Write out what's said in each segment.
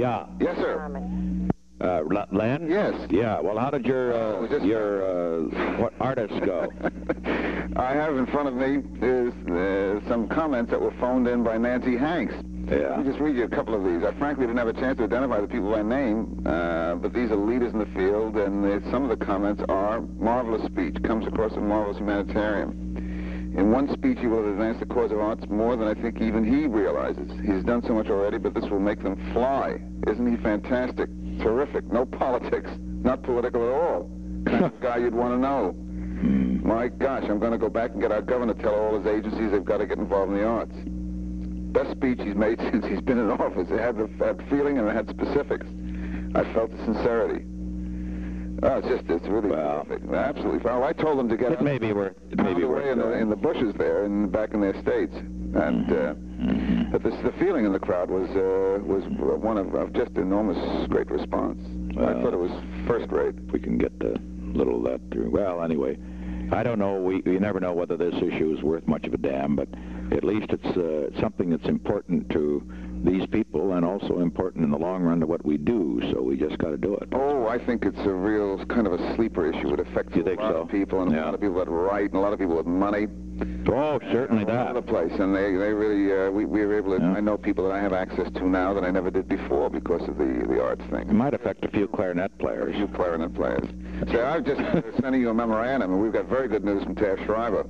Yeah. Yes, sir. Uh, Len? Yes. Yeah. Well, how did your Oh, uh, just- your uh, what artists go? I have in front of me is uh, some comments that were phoned in by Nancy Hanks. Yeah. Let me just read you a couple of these. I frankly didn't have a chance to identify the people by name, uh, but these are leaders in the field, and uh, some of the comments are marvelous speech, comes across as marvelous humanitarian. In one speech, he will advance the cause of arts more than I think even he realizes. He's done so much already, but this will make them fly. Isn't he fantastic? Terrific. No politics. Not political at all. Kind of guy you'd want to know. Hmm. My gosh, I'm going to go back and get our governor to tell all his agencies they've got to get involved in the arts. Best speech he's made since he's been in office. It had the had feeling and it had specifics. I felt the sincerity. Oh, it's just, it's really Well. Absolutely. Well, I told them to get It may be worth. It may be away in the, in the bushes there and back in their states. And uh, Mhm. but this, the feeling in the crowd was uh, was one of, of just enormous great response. I thought it was first rate. If we can get a little of that through. Well, anyway, I don't know. We we never know whether this issue is worth much of a damn, but at least it's uh, something that's important to these people and also important in the long run to what we do. So we just got to do it. Oh, I think it's a real kind of a sleeper issue. It affects You a lot so? of people and a lot of people that write and a lot of people with money. Oh, certainly all over that. the place, and they they really uh, we we were able to. Yeah. I know people that I have access to now that I never did before because of the the arts thing. It might affect a few clarinet players. A few clarinet players. So I've just uh, sending you a memorandum, and we've got very good news from Taft Schreiber.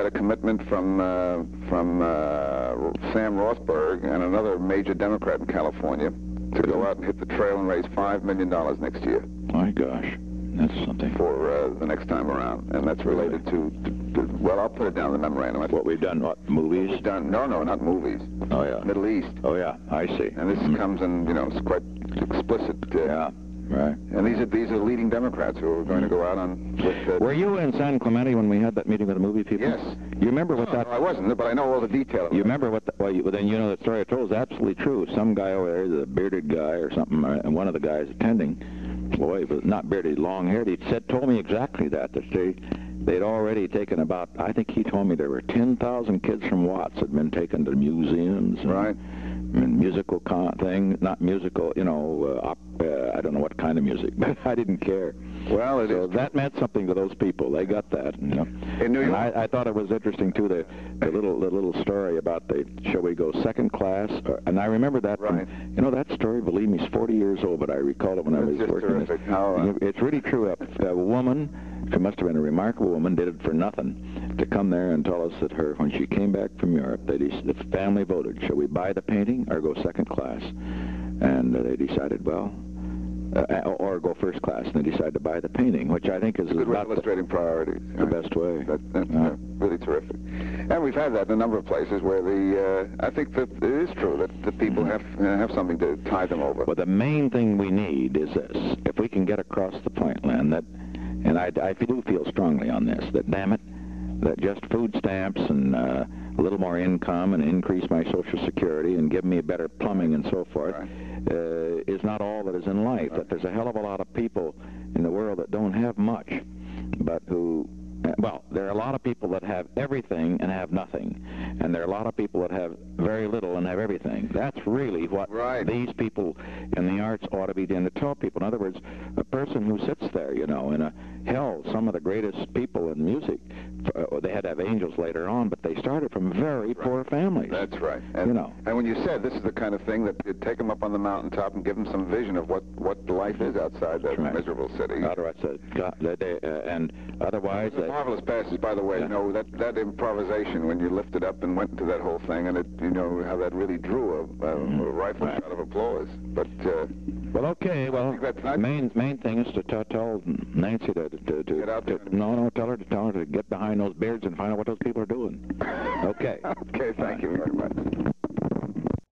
Got a commitment from uh, from uh, Sam Rothberg and another major Democrat in California to go out and hit the trail and raise five million dollars next year My gosh, that's something. for uh, the next time around, and that's related to, to, to well, I'll put it down in the memorandum. What we've done, what movies? We've done no, no, not movies. Oh yeah. Middle East, Oh yeah, I see. and this Mhm. comes in, you know, it's quite explicit. Uh, Yeah, right. And these are these are leading Democrats who are going to go out on. With, uh, Were you in San Clemente when we had that meeting with the movie people? Yes. You remember what No, that? no, I wasn't, but I know all the detail. You remember what? The, well, you, then you know the story I told is absolutely true. Some guy over there, the bearded guy or something, uh, and one of the guys attending, boy, was not bearded, long-haired. He said, told me exactly that. That they, they'd already taken about. I think he told me there were 10,000 kids from Watts had been taken to museums. And, Right. Musical con- thing, not musical, you know, uh, op, uh, I don't know what kind of music, but I didn't care. Well, it So is. that meant something to those people. They got that. You know. In New York. I, I thought it was interesting too the, the little the little story about the shall we go second class, or, and I remember that. from- Right. you know that story. Believe me, is 40 years old, but I recall it when I was just working. this. terrific. How, uh, It's really true. A, a woman, she must have been a remarkable woman, did it for nothing to come there and tell us that her when she came back from Europe, they the family voted: shall we buy the painting or go second class? And uh, they decided, well. Uh, or go first class, and they decided to buy the painting, which I think is Good way of the, illustrating priorities. the best way. That, that's Yeah. uh, really terrific. And we've had that in a number of places where the, uh, I think that it is true that the people have uh, have something to tie them over. Well, the main thing we need is this. If we can get across the point, Len, that, and I, I do feel strongly on this, that damn it, that just food stamps and uh, a little more income and increase my Social Security and give me better plumbing and so forth Right. uh, is not all that is in life. That there's a hell of a lot of people in the world that don't have much, but who uh, well, there are a lot of people that have everything and have nothing, and there are a lot of people that have very little and have everything. That's really what Right. these people in the arts ought to be doing to tell people. In other words, a person who sits there, you know, in a hell, some of the greatest people in music, uh, they had to have angels later on, but they started from very poor families. That's right. And, You know. and when you said this is the kind of thing that you'd take them up on the mountaintop and give them some vision of what, what life is outside that right. miserable city. Otherwise, uh, God, they, they, uh, and otherwise, It's a they, marvelous passage, by the way. Yeah. You know that that improvisation when you lifted up and went into that whole thing, and it, you know how that really drew a, a, Mhm. a rifle Right. shot of applause. But uh, well, okay, well, I- main main thing is to tell Nancy to, to, to, Get out there to- no, no, tell her to tell her to get behind those beards and find out what those people are doing. Okay. okay, thank you very much.